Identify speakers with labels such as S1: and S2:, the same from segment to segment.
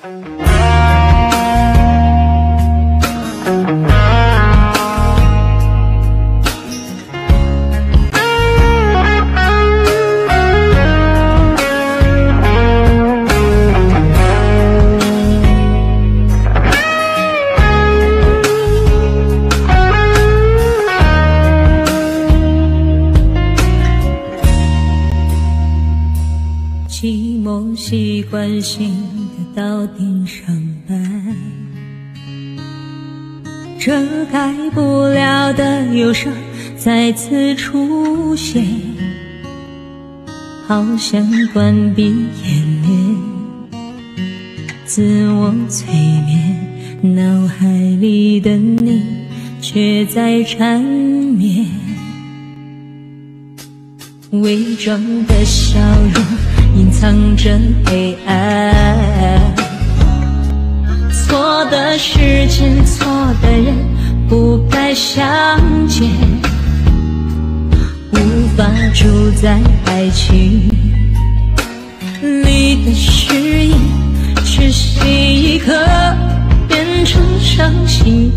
S1: 寂寞习惯性到点上班，遮盖不了的忧伤再次出现，好想关闭眼帘，自我催眠，脑海里的你却在缠绵，伪装的笑容。隐藏着黑暗，错的时间，错的人，不该相见，无法住在爱情里的誓言，痴心一刻变成伤心。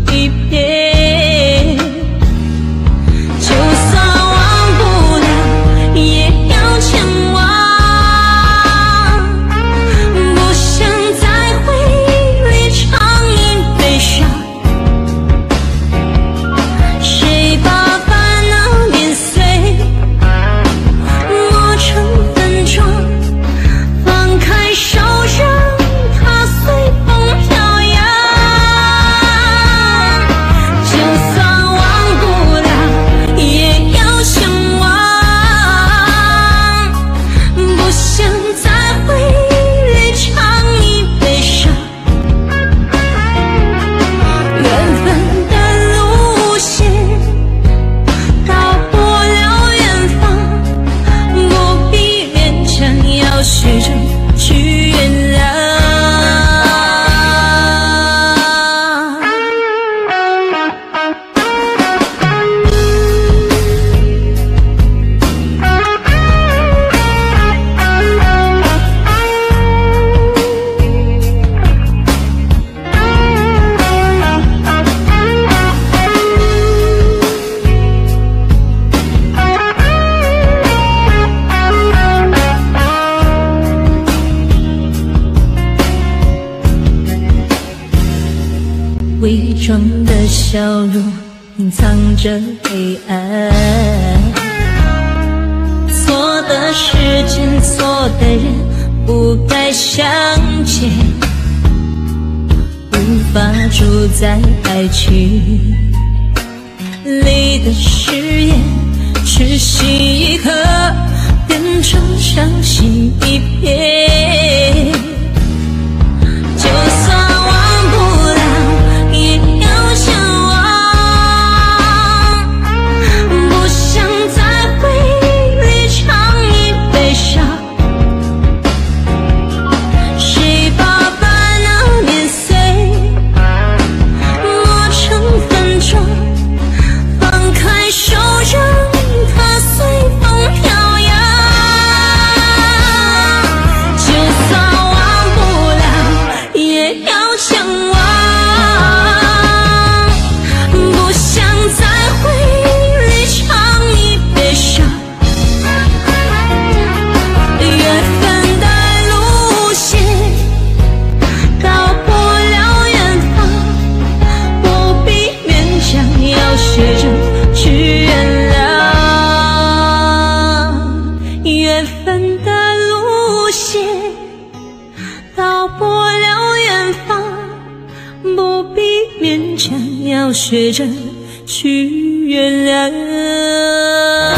S1: 伪装的笑容，隐藏着黑暗。错的时间，错的人，不该相见。无法住在爱。情里的誓言，痴心一刻要学着去原谅缘分的路线。到不了远方不必勉强要学着去原谅。